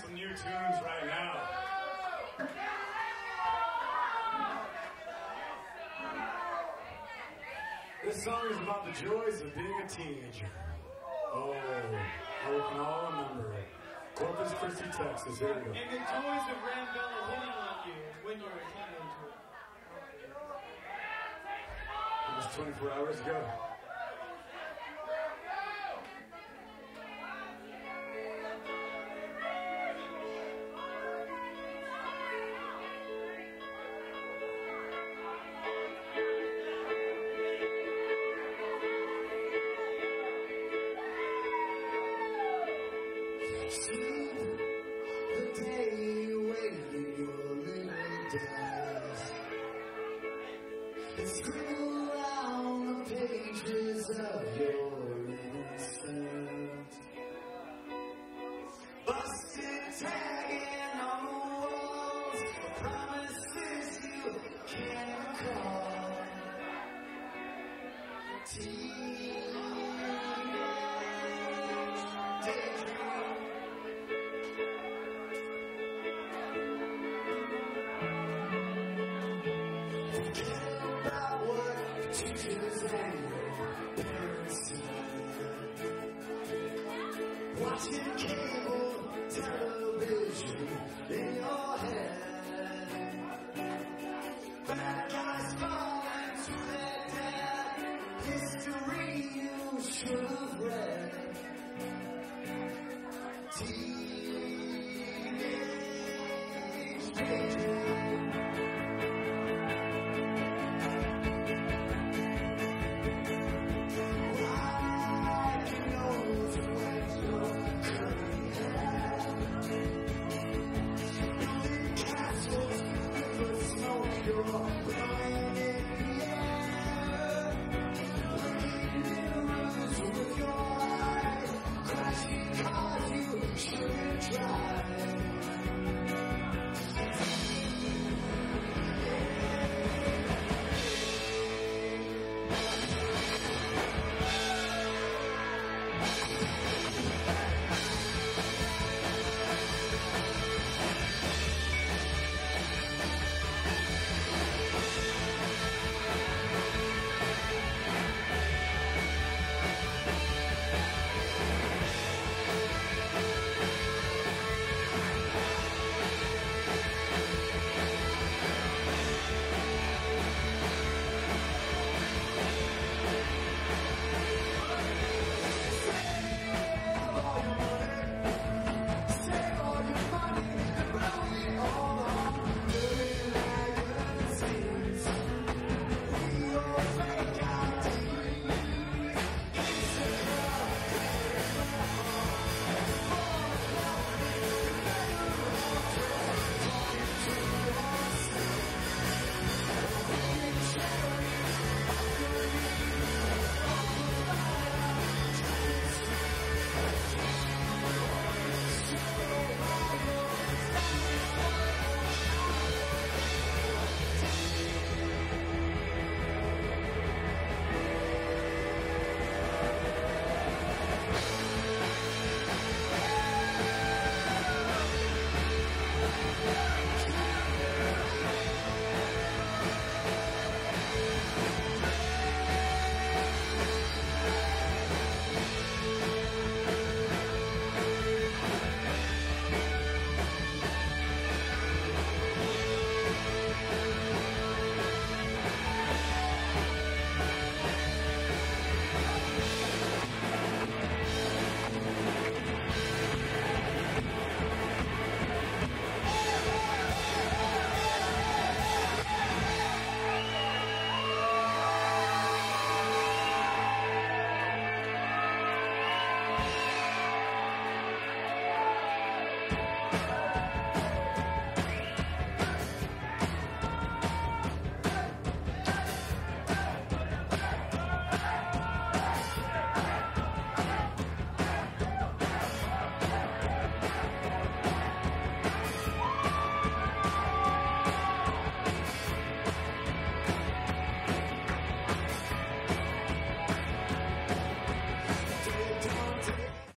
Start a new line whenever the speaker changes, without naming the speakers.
some new tunes right now. This song is about the joys of being a teenager. Oh, we can all remember it. Corpus Christi, Texas. Here we go.
And the joys of Rambella hitting on you when you were a teenager.
It was 24 hours ago.
Scroll around the pages of your innocence tagging on the walls Promises you. can't recall Watching cable television in your head. Bad guys their. History you should have read. Teenage